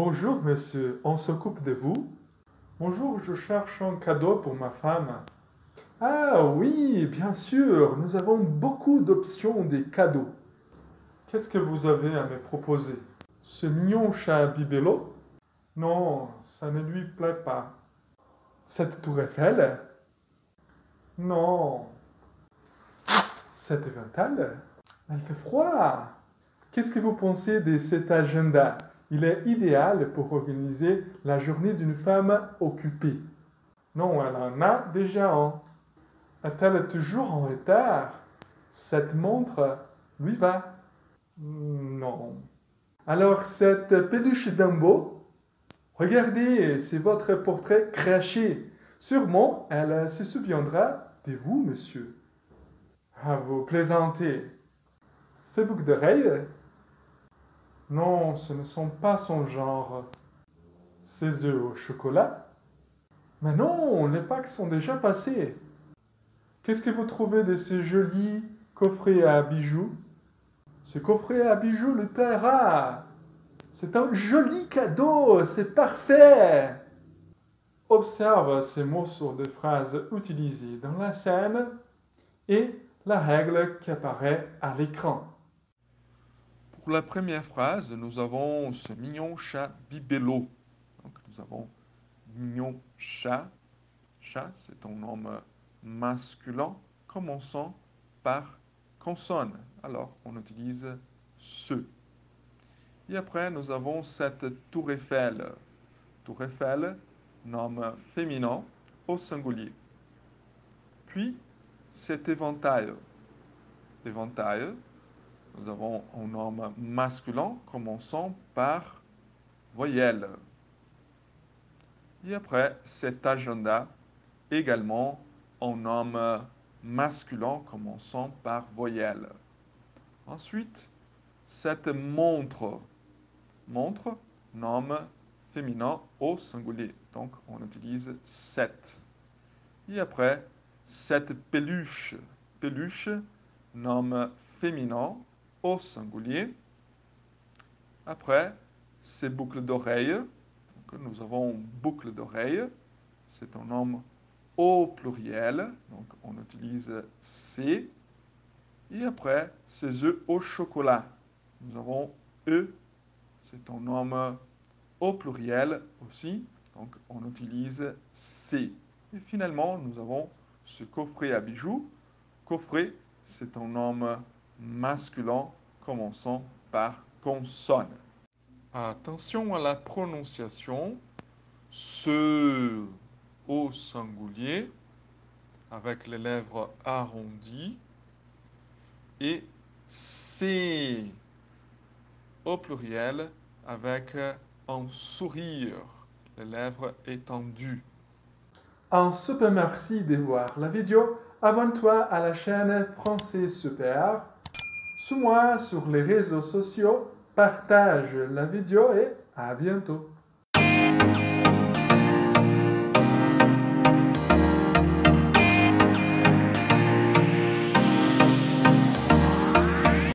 Bonjour, monsieur, on s'occupe de vous Bonjour, je cherche un cadeau pour ma femme. Ah oui, bien sûr, nous avons beaucoup d'options des cadeaux. Qu'est-ce que vous avez à me proposer? Ce mignon chat bibelot? Non, ça ne lui plaît pas. Cette tour Eiffel? Non. Cette évental Il fait froid. Qu'est-ce que vous pensez de cet agenda? Il est idéal pour organiser la journée d'une femme occupée. Non, elle en a déjà un. Est-elle toujours en retard? Cette montre lui va. Non. Alors, cette peluche Dumbo, regardez, c'est votre portrait craché. Sûrement, elle se souviendra de vous, monsieur. Ah, vous plaisantez. Ces boucles d'oreilles Non, ce ne sont pas son genre. Ces œufs au chocolat? Mais non, les Pâques sont déjà passés. Qu'est-ce que vous trouvez de ces jolis coffrets à bijoux? Ce coffret à bijoux le paiera. C'est un joli cadeau, c'est parfait. Observe ces morceaux de phrases utilisés dans la scène et la règle qui apparaît à l'écran. Pour la première phrase, nous avons ce mignon chat bibelot. Donc nous avons mignon chat. Chat, c'est un nom masculin commençant par consonne. Alors on utilise ce. Et après, nous avons cette tour Eiffel. Tour Eiffel, nom féminin au singulier. Puis, cet éventail. Éventail, nous avons un nom masculin commençant par voyelle. Et après, cet agenda, également un nom masculin commençant par voyelle. Ensuite, cette montre. Montre, nom féminin au singulier. Donc, on utilise cette. Et après, cette peluche. Peluche, nom féminin singulier. Après, ces boucles d'oreilles. Nous avons boucle d'oreille. C'est un nom au pluriel. Donc, on utilise C. Et après, ces œufs au chocolat. Nous avons E. C'est un nom au pluriel aussi. Donc, on utilise C. Et finalement, nous avons ce coffret à bijoux. Coffret, c'est un nom masculin commençant par consonne. Attention à la prononciation. Ce au singulier avec les lèvres arrondies et c'est au pluriel avec un sourire, les lèvres étendues. Un super merci de voir la vidéo. Abonne-toi à la chaîne Français Super. Suis-moi sur les réseaux sociaux. Partage la vidéo et à bientôt.